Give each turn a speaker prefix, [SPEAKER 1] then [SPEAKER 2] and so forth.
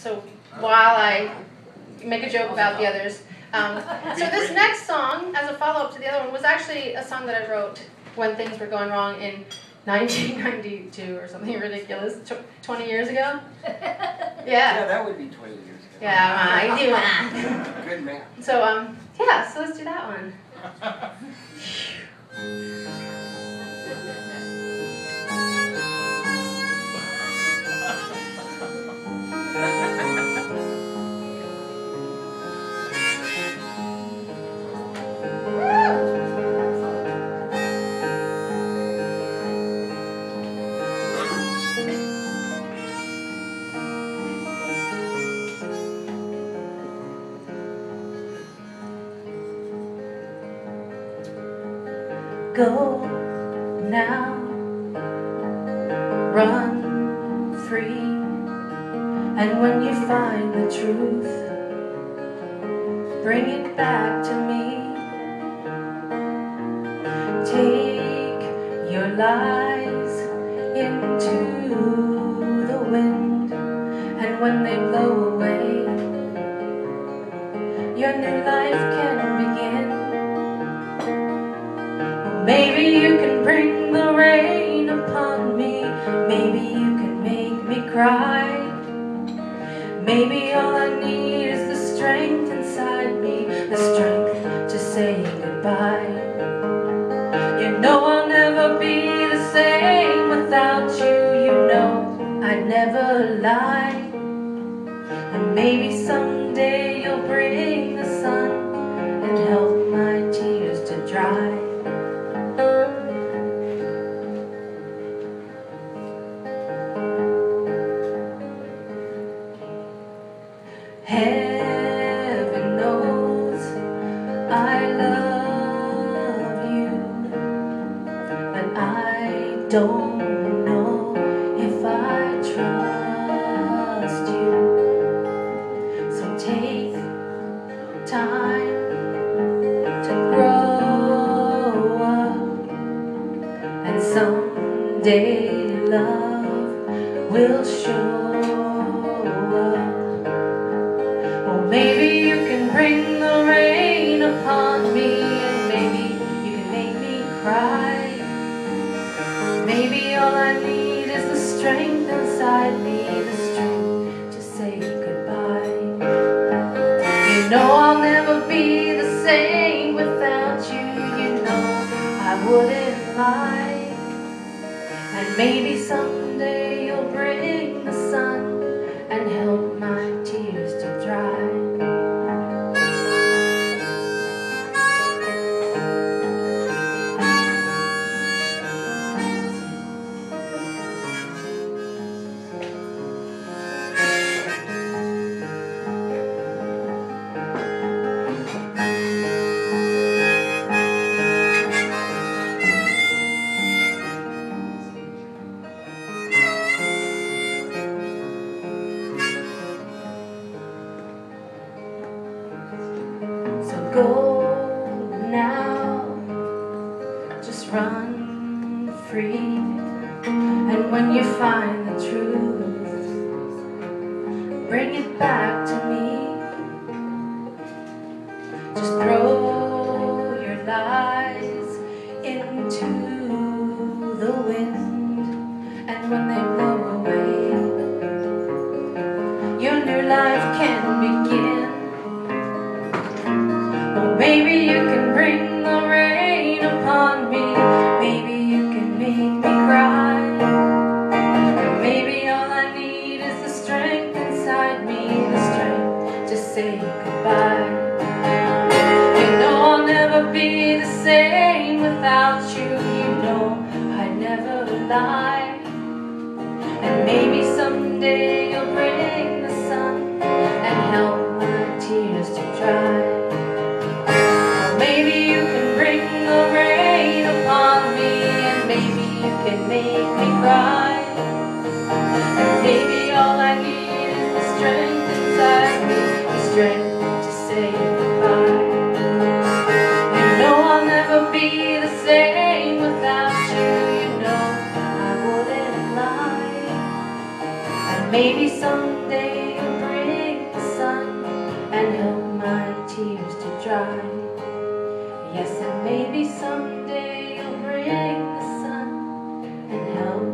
[SPEAKER 1] so while I make a joke about the others. Um, so this next song, as a follow-up to the other one, was actually a song that I wrote when things were going wrong in 1992 or something ridiculous, tw 20 years ago. Yeah.
[SPEAKER 2] Yeah, that would be 20 years ago.
[SPEAKER 1] Yeah, I do math.
[SPEAKER 2] Good man.
[SPEAKER 1] So um, yeah, so let's do that one. Go now, run free, and when you find the truth, bring it back to me. Take your lies Maybe you can bring the rain upon me. Maybe you can make me cry. Maybe all I need is the strength inside me, the strength to say goodbye. You know I'll never be the same without you. You know I'd never lie. And maybe someday you'll bring the sun and help my tears to dry. Don't know if I trust you. So take time to grow up, and someday love inside me, the strength to say goodbye. You know I'll never be the same without you, you know I wouldn't lie. And maybe someday you'll bring the sun Go now, just run free. And when you find the truth, bring it back to me. Just throw your lies into the wind. Maybe you can bring the rain upon me. Maybe you can make me cry. Or maybe all I need is the strength inside me, the strength to say goodbye. You know I'll never be the same without you. You know I'd never lie. And maybe someday you'll bring the sun and help my tears to dry. strength inside me, the strength to say goodbye. You know I'll never be the same without you, you know I wouldn't lie. And maybe someday you'll bring the sun and help my tears to dry. Yes, and maybe someday you'll bring the sun and help